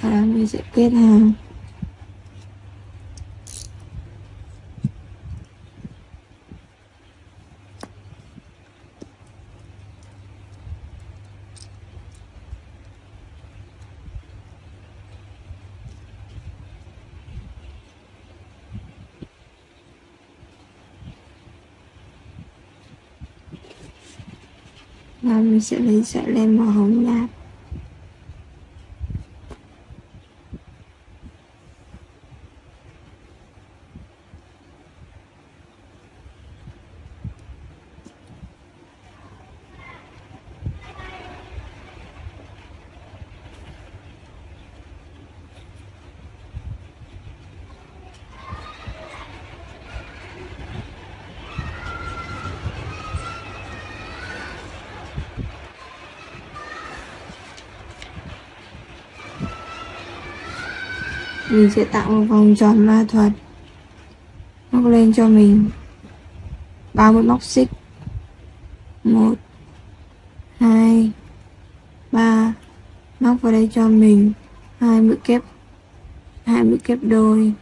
và mình sẽ kết hàng. Và mình sẽ lấy sợi len màu hồng nhạt mình sẽ tạo một vòng tròn ma thuật. Móc lên cho mình ba mũi móc xích. Một, hai, ba. Móc vào đây cho mình hai mũi kép, hai mũi kép đôi.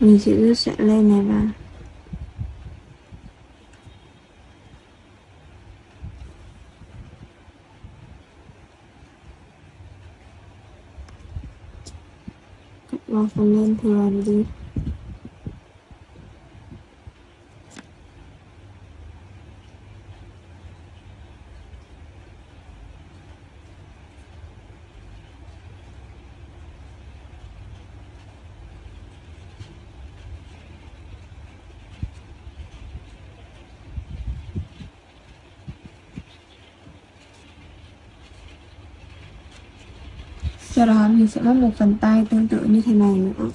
Mình sẽ rút sợi len này vào. Cắt vào phần len thừa đi. Sau đó mình sẽ móc một phần tay tương tự như thế này nữa.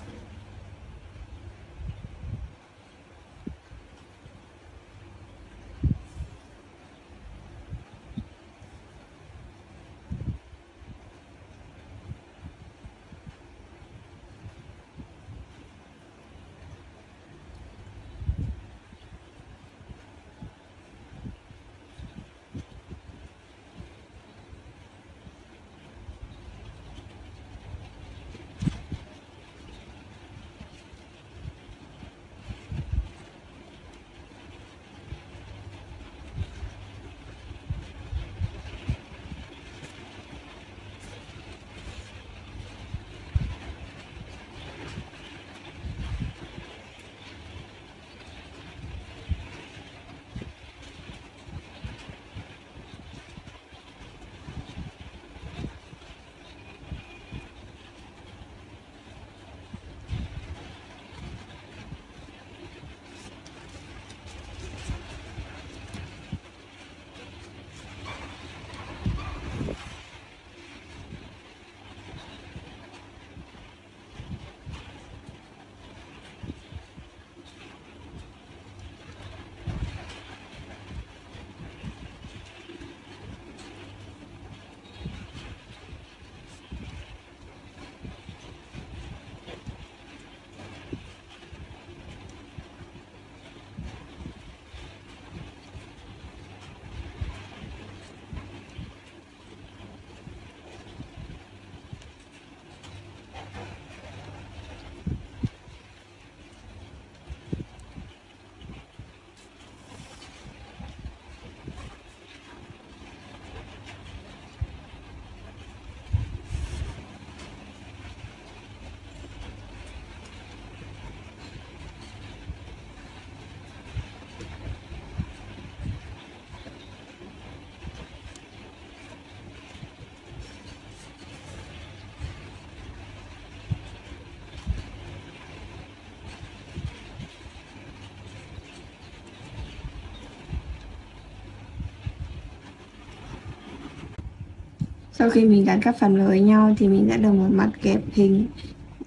Sau khi mình gắn các phần với nhau thì mình đã được một mặt kẹp hình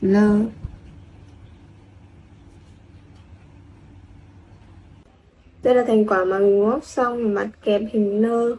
lơ đây là thành quả mà mình móc xong mặt kẹp hình nơ